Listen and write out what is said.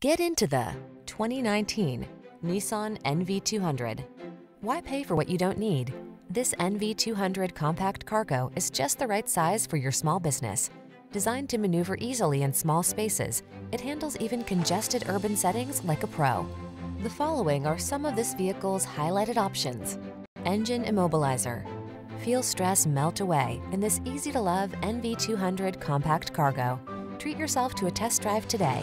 Get into the 2019 Nissan NV200. Why pay for what you don't need? This NV200 compact cargo is just the right size for your small business. Designed to maneuver easily in small spaces, it handles even congested urban settings like a pro. The following are some of this vehicle's highlighted options. Engine immobilizer. Feel stress melt away in this easy-to-love NV200 compact cargo. Treat yourself to a test drive today.